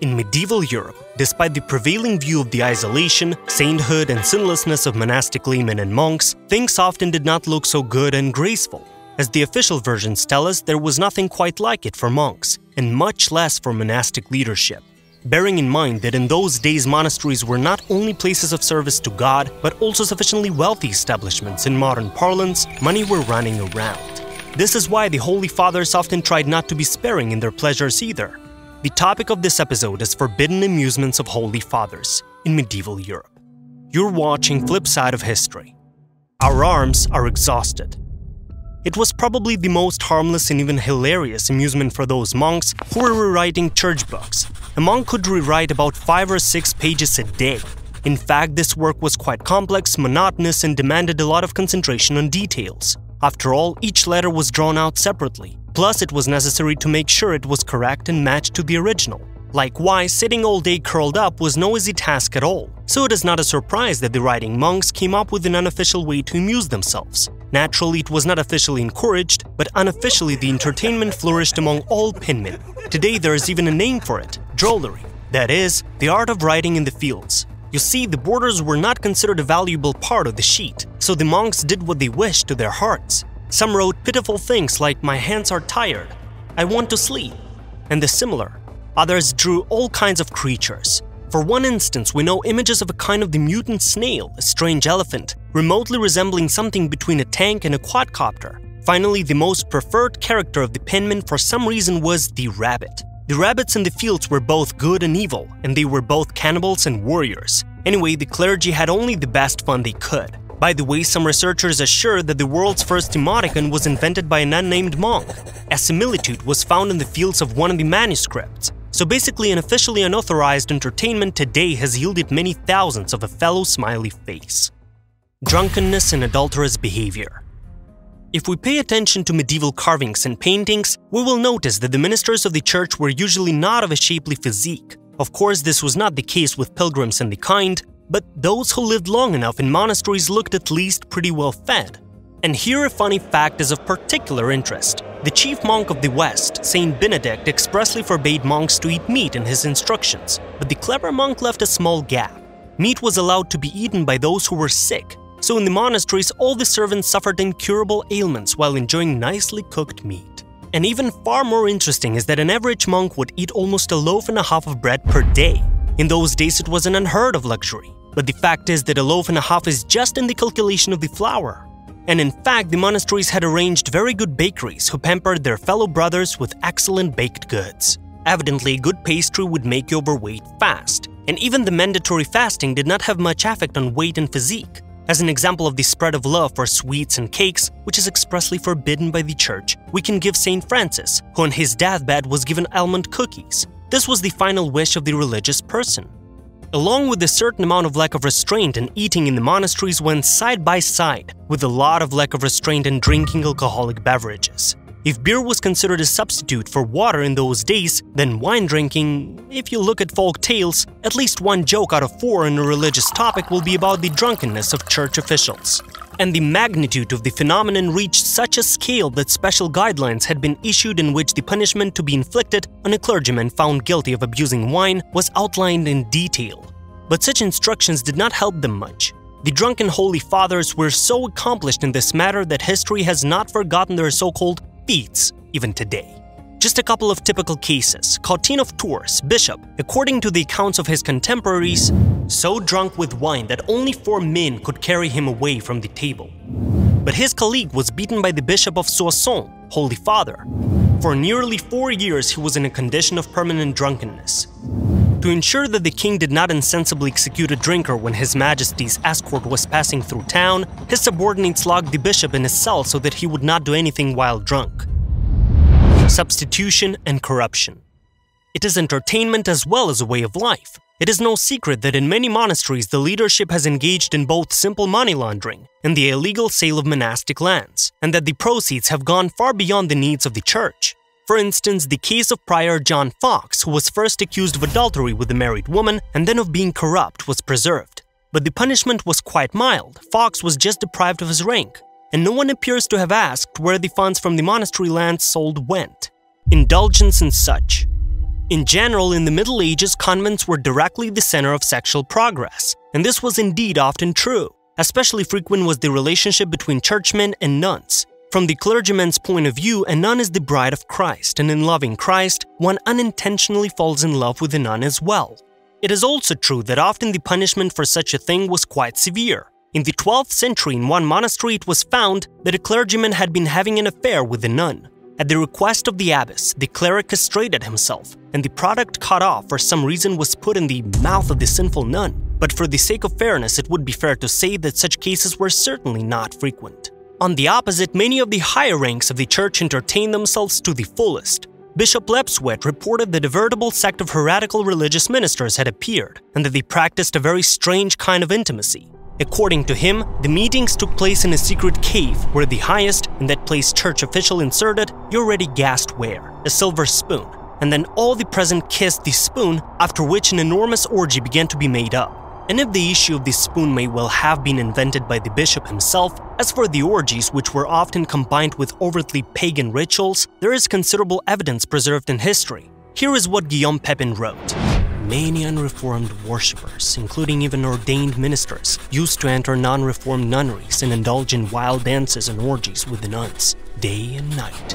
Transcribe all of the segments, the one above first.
In medieval Europe, despite the prevailing view of the isolation, sainthood, and sinlessness of monastic laymen and monks, things often did not look so good and graceful. As the official versions tell us, there was nothing quite like it for monks, and much less for monastic leadership. Bearing in mind that in those days monasteries were not only places of service to God, but also sufficiently wealthy establishments in modern parlance, money were running around. This is why the Holy Fathers often tried not to be sparing in their pleasures either. The topic of this episode is forbidden amusements of Holy Fathers in medieval Europe. You're watching Flipside of History. Our arms are exhausted. It was probably the most harmless and even hilarious amusement for those monks who were rewriting church books. A monk could rewrite about five or six pages a day. In fact, this work was quite complex, monotonous, and demanded a lot of concentration on details. After all, each letter was drawn out separately, plus it was necessary to make sure it was correct and matched to the original. Likewise, sitting all day curled up was no easy task at all, so it is not a surprise that the writing monks came up with an unofficial way to amuse themselves. Naturally, it was not officially encouraged, but unofficially the entertainment flourished among all penmen. Today there is even a name for it drollery. That is, the art of writing in the fields. You see, the borders were not considered a valuable part of the sheet, so the monks did what they wished to their hearts. Some wrote pitiful things like, My hands are tired, I want to sleep, and the similar. Others drew all kinds of creatures. For one instance, we know images of a kind of the mutant snail, a strange elephant, remotely resembling something between a tank and a quadcopter. Finally, the most preferred character of the penman for some reason was the rabbit. The rabbits in the fields were both good and evil, and they were both cannibals and warriors. Anyway, the clergy had only the best fun they could. By the way, some researchers assure that the world's first emoticon was invented by an unnamed monk. A similitude was found in the fields of one of the manuscripts. So basically, an officially unauthorized entertainment today has yielded many thousands of a fellow smiley face. Drunkenness and adulterous behavior. If we pay attention to medieval carvings and paintings, we will notice that the ministers of the church were usually not of a shapely physique. Of course, this was not the case with pilgrims and the kind, but those who lived long enough in monasteries looked at least pretty well fed. And here a funny fact is of particular interest. The chief monk of the West, Saint Benedict, expressly forbade monks to eat meat in his instructions, but the clever monk left a small gap. Meat was allowed to be eaten by those who were sick, so in the monasteries all the servants suffered incurable ailments while enjoying nicely cooked meat. And even far more interesting is that an average monk would eat almost a loaf and a half of bread per day. In those days it was an unheard of luxury, but the fact is that a loaf and a half is just in the calculation of the flour. And in fact, the monasteries had arranged very good bakeries who pampered their fellow brothers with excellent baked goods. Evidently, good pastry would make you overweight fast, and even the mandatory fasting did not have much effect on weight and physique. As an example of the spread of love for sweets and cakes, which is expressly forbidden by the church, we can give St. Francis, who on his deathbed was given almond cookies. This was the final wish of the religious person along with a certain amount of lack of restraint and eating in the monasteries went side by side with a lot of lack of restraint in drinking alcoholic beverages. If beer was considered a substitute for water in those days, then wine drinking, if you look at folk tales, at least one joke out of four in a religious topic will be about the drunkenness of church officials. And the magnitude of the phenomenon reached such a scale that special guidelines had been issued in which the punishment to be inflicted on a clergyman found guilty of abusing wine was outlined in detail. But such instructions did not help them much. The drunken Holy Fathers were so accomplished in this matter that history has not forgotten their so called feats even today. Just a couple of typical cases. Cottin of Tours, bishop, according to the accounts of his contemporaries, so drunk with wine that only four men could carry him away from the table. But his colleague was beaten by the bishop of Soissons, Holy Father. For nearly four years, he was in a condition of permanent drunkenness. To ensure that the king did not insensibly execute a drinker when his majesty's escort was passing through town, his subordinates locked the bishop in his cell so that he would not do anything while drunk substitution, and corruption. It is entertainment as well as a way of life. It is no secret that in many monasteries the leadership has engaged in both simple money laundering and the illegal sale of monastic lands, and that the proceeds have gone far beyond the needs of the church. For instance, the case of Prior John Fox, who was first accused of adultery with a married woman and then of being corrupt, was preserved. But the punishment was quite mild. Fox was just deprived of his rank, and no one appears to have asked where the funds from the monastery lands sold went. Indulgence and such. In general, in the Middle Ages, convents were directly the center of sexual progress, and this was indeed often true. Especially frequent was the relationship between churchmen and nuns. From the clergyman's point of view, a nun is the bride of Christ, and in loving Christ, one unintentionally falls in love with a nun as well. It is also true that often the punishment for such a thing was quite severe. In the 12th century, in one monastery, it was found that a clergyman had been having an affair with a nun. At the request of the abbess, the cleric castrated himself, and the product cut off for some reason was put in the mouth of the sinful nun. But for the sake of fairness, it would be fair to say that such cases were certainly not frequent. On the opposite, many of the higher ranks of the church entertained themselves to the fullest. Bishop Lepswet reported that a veritable sect of heretical religious ministers had appeared, and that they practiced a very strange kind of intimacy. According to him, the meetings took place in a secret cave where the highest in that place church official inserted, you already guessed where, a silver spoon. And then all the present kissed the spoon, after which an enormous orgy began to be made up. And if the issue of the spoon may well have been invented by the bishop himself, as for the orgies, which were often combined with overtly pagan rituals, there is considerable evidence preserved in history. Here is what Guillaume Pepin wrote many unreformed worshippers, including even ordained ministers, used to enter non reformed nunneries and indulge in wild dances and orgies with the nuns, day and night.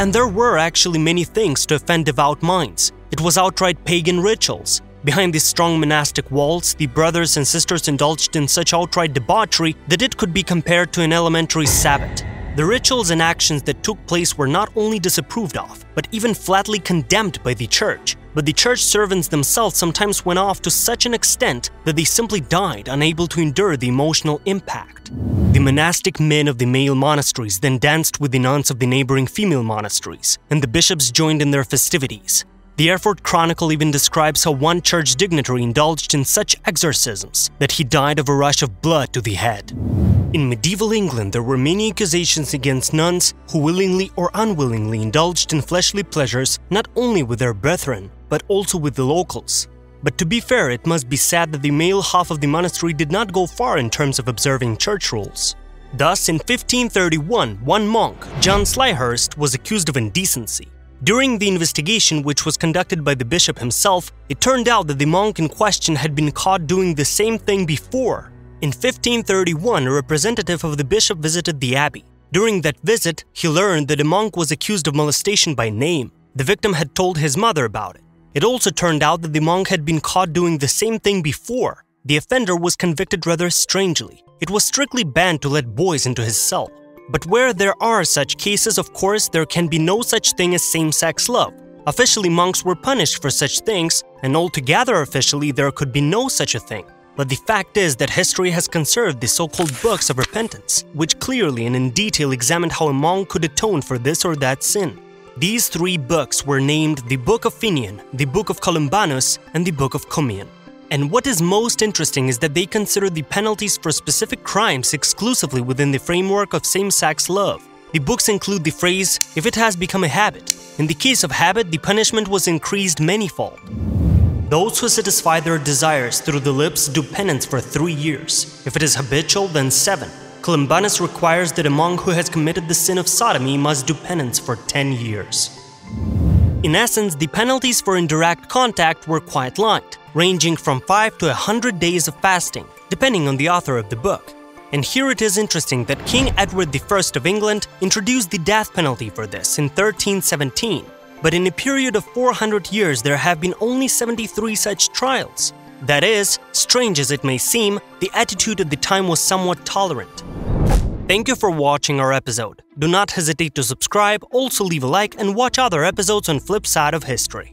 And there were actually many things to offend devout minds. It was outright pagan rituals. Behind these strong monastic walls, the brothers and sisters indulged in such outright debauchery that it could be compared to an elementary Sabbath. The rituals and actions that took place were not only disapproved of, but even flatly condemned by the church. But the church servants themselves sometimes went off to such an extent that they simply died unable to endure the emotional impact. The monastic men of the male monasteries then danced with the nuns of the neighboring female monasteries, and the bishops joined in their festivities. The Erfurt Chronicle even describes how one church dignitary indulged in such exorcisms that he died of a rush of blood to the head. In medieval England, there were many accusations against nuns who willingly or unwillingly indulged in fleshly pleasures not only with their brethren, but also with the locals. But to be fair, it must be said that the male half of the monastery did not go far in terms of observing church rules. Thus, in 1531, one monk, John Slyhurst, was accused of indecency. During the investigation, which was conducted by the bishop himself, it turned out that the monk in question had been caught doing the same thing before. In 1531, a representative of the bishop visited the abbey. During that visit, he learned that a monk was accused of molestation by name. The victim had told his mother about it. It also turned out that the monk had been caught doing the same thing before. The offender was convicted rather strangely. It was strictly banned to let boys into his cell. But where there are such cases, of course, there can be no such thing as same sex love. Officially, monks were punished for such things, and altogether officially, there could be no such a thing. But the fact is that history has conserved the so called books of repentance, which clearly and in detail examined how a monk could atone for this or that sin. These three books were named the Book of Finian, the Book of Columbanus, and the Book of Cummean. And what is most interesting is that they consider the penalties for specific crimes exclusively within the framework of same sex love. The books include the phrase, if it has become a habit. In the case of habit, the punishment was increased manifold. Those who satisfy their desires through the lips do penance for three years. If it is habitual, then seven. Columbanus requires that a monk who has committed the sin of sodomy must do penance for 10 years. In essence, the penalties for indirect contact were quite light ranging from 5 to 100 days of fasting, depending on the author of the book. And here it is interesting that King Edward I of England introduced the death penalty for this in 1317. But in a period of 400 years, there have been only 73 such trials. That is, strange as it may seem, the attitude at the time was somewhat tolerant. Thank you for watching our episode. Do not hesitate to subscribe, also leave a like, and watch other episodes on Flipside of History.